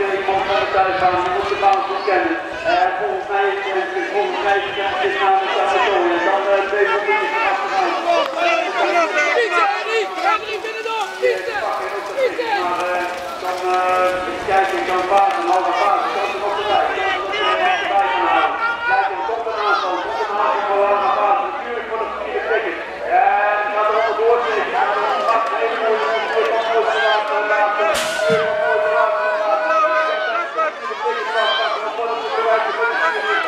is het natuurlijk iemand van de thuisbaan die moet de baan kennen. volgens mij, volgens mij is het namelijk Anatolia. Dan twee minuten. Maar dan kijken, kan pasen, een halve paas, kan er nog erbij. Kan er nog erbij gaan halen. Kijk, er komt een aanval, komt een aanval voor lange paas. Natuurlijk voor de vierde ticket. En die gaat er allemaal doorsteken. Hij gaat er allemaal wachten. Hele mooie mooie van Oosten laten laten. Weer van Oosten laten laten. De ticket vastpakken. Dan wordt het bereikt voor de vierde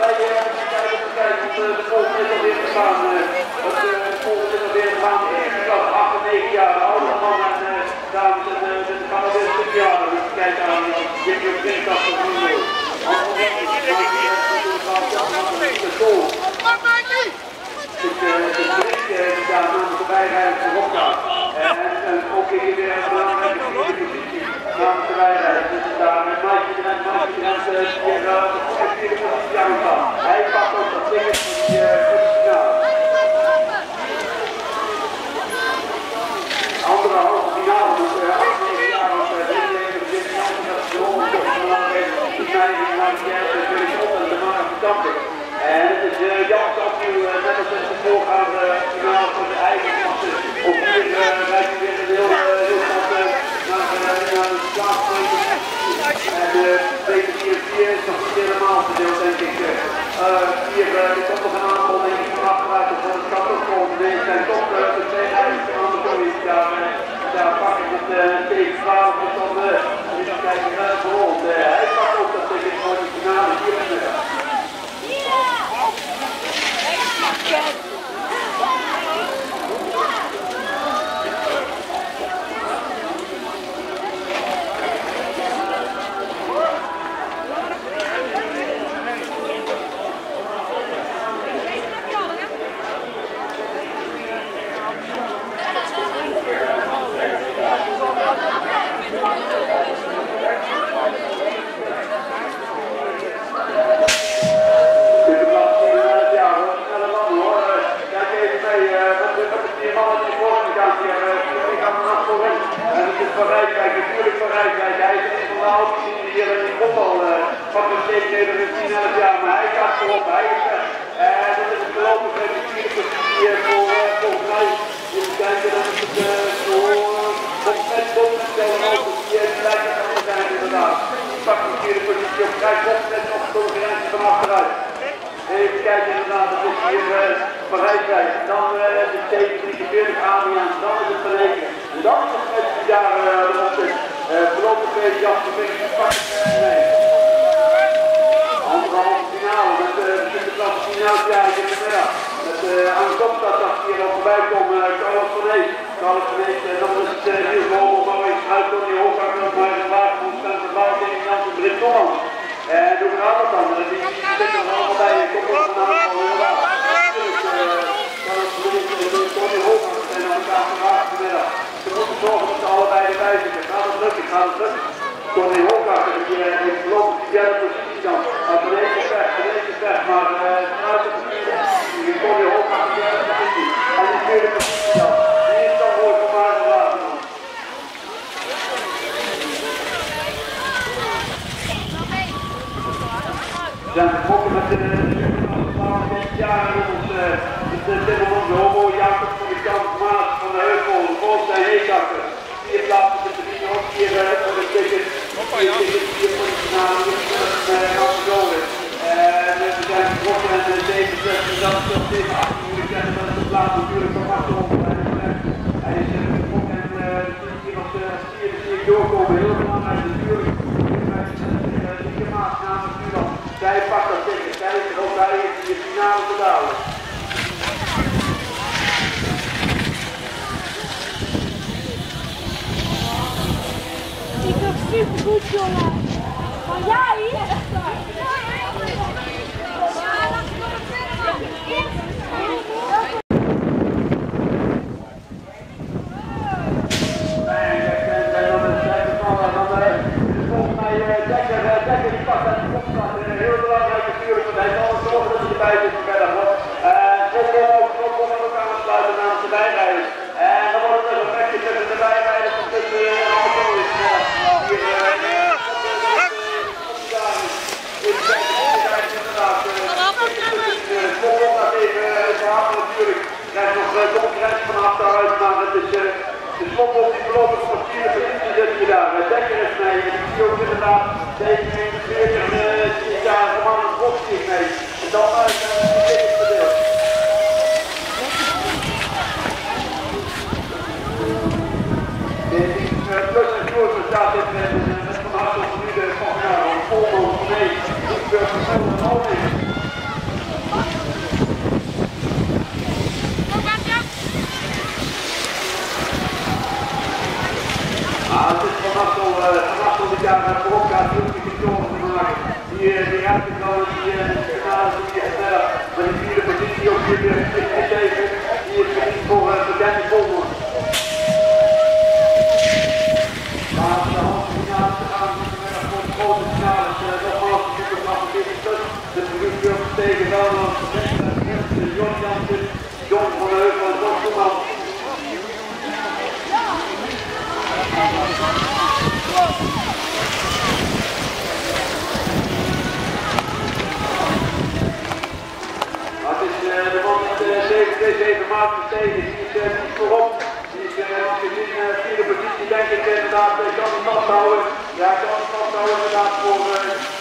Rijden even kijken, even kijken, want de volgende alweer te gaan. De volgende is alweer te gaan. Eerste klas, 8 en 9 jaar, de oudere man en dames. En het alweer een stukje harder. Dus kijk aan, dit is een klas van Nieuw. De school. Het daar namens de. En ook hier weer een belangrijke vierde positie namens de bijrijden. Dus daar met Mike Drent, Mike Drent, die er de vierde positie aan staat. Hij pakt ook dat ticket voor die finale. Andere halve finale, dus 8, 9 jaar als deelnemer dit jaar, dat is de ronde van de lange die in de Billy en de. En het is uh, Jan opnieuw, uh, net als het voorgaande finale voor de eigen klasse. Ook hier uh, rijdt weer een heel, heel naar, naar de plaatselijke En de 4 is nog niet helemaal verdeeld, denk ik. hier er komt nog een aantal denk ik van dat toch komen. Deze zijn toch de twee eigen van de politie daar. Daar pak ik het tegen 12, dus dan even kijken naar de pakt ook dat ticket voor de finale hier vanmiddag. van Rijswijk, Rijswijk. Hij van de ouders die hier in die al van de steekneder in 10 jaar, maar hij gaat erop, hij is weg. En dat is het voorlopig met de vierde positie voor volgens mij. Even kijken, dat is het voor bovenstellen ook die aan het zijn inderdaad. Pak de vierde positie op, krijgt op met nog concurrentie van achteruit. Even kijken inderdaad, dat is hier uh, van Rijswijk. Dan uh, de 47 Adriaan, dan is het verlegen. En dan is het met die daar uh, deze een beetje pakken. Nee. Anderhalve finale met de Sinterklaas finale in de middag. Met uh, aan de kop dat hier al voorbij komen, uh, Carlos van. Carlos van dan is Niels Vogel, Maurice Uit, Tony Hoogaard, maar de Wagenhoek, Spencer Bouw, Danny Jansen, Britt Thomas. En hoe gaat dat dan? Die zitten er allemaal bij, komt ook een aantal heel. Carlos van Ees, Tony Hoogaard en dan elkaar vandaag vanmiddag. Ze moeten zorgen dat ze allebei erbij zitten. Gaat het lukken? Gaat het lukken? Tony heeft voorlopig die derde positie dan. Van deze is weg, deze is weg, maar vanuit de positie. Tony Hoogaard die derde positie. En die vierde positie dan. Die is. We zijn betrokken met de jaar jongens. De Timmerman, de Homo, Jacob van de Kamp, Maas van de Heuvel, Volks en Heesakker. Vier plaatsen met de ook hier voor de ticket. Amsterdam. En we zijn 67, dat steeds 18 uur. kennen is de plaats natuurlijk van achterom. Hij is betrokken en hier was vierde zie ik doorkomen. Heel belangrijk natuurlijk. Lieke Maas namens Nuland. Zij pakt dat ticket. Zij is er ook bij in de finale te dalen. Ik doe super goed, jongen. Maar jij? Heel belangrijk natuurlijk, want hij zal zorgen dat hij erbij zit vanmiddag. En Kokko ook, Kokko mag ook aansluiten slot op die voorlopig op de vierde je daar. Dekker is mee. En ik zie ook inderdaad tegen 41 jaar man een Bosje is mee. En dan uh, het verdeeld. Plus en Koers staat dit met, met Van Hassel nu de van jaar, Volvo, nee, ik ben van al Ah, het is uh, van die die hoeft niet door te maken. Die, die wel, die uh, finale doet hij echt verder. Met die vierde positie ook hier weer gegeven. Die is verdiend voor uh, de Danny Volmond. Maar de halve finale te gaan, voor de grote finales, uh, nogmaals natuurlijk nog een keer terug. De producteur tegen wel nog de John Jansen, John van Heuvel en John Koeman. Dat is uh, de man met uh, 727 maart gestegen. Die is uh, niet voorop. Die is uh, in de vierde positie denk ik inderdaad. Uh, kan het vasthouden. Ja, kan het vasthouden inderdaad voor uh,